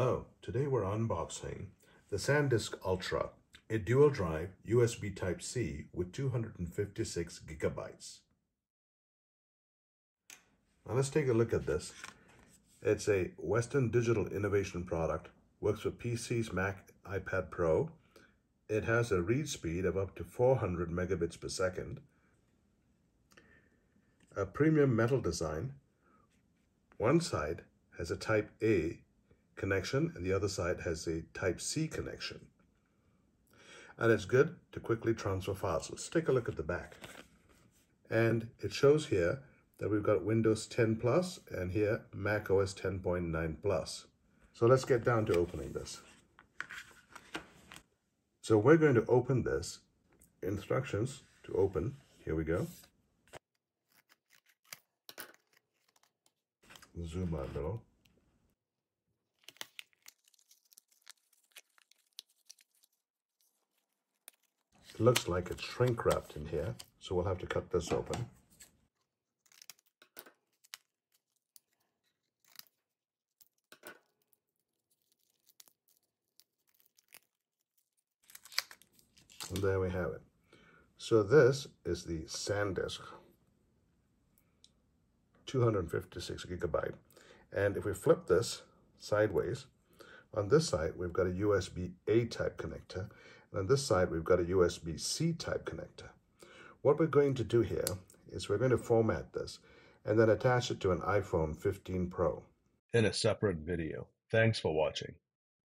Hello, today we're unboxing the SanDisk Ultra, a dual drive USB Type-C with 256 gigabytes. Now let's take a look at this. It's a Western Digital Innovation product, works with PCs, Mac, iPad Pro. It has a read speed of up to 400 megabits per second, a premium metal design. One side has a Type A connection and the other side has a Type-C connection. And it's good to quickly transfer files. Let's take a look at the back. And it shows here that we've got Windows 10 Plus and here Mac OS 10.9 Plus. So let's get down to opening this. So we're going to open this. Instructions to open. Here we go. Zoom out a little. Looks like it's shrink wrapped in here, so we'll have to cut this open. And there we have it. So this is the SanDisk, 256 gigabyte. And if we flip this sideways, on this side, we've got a USB-A type connector. On this side, we've got a USB-C type connector. What we're going to do here is we're going to format this and then attach it to an iPhone 15 Pro. In a separate video. Thanks for watching.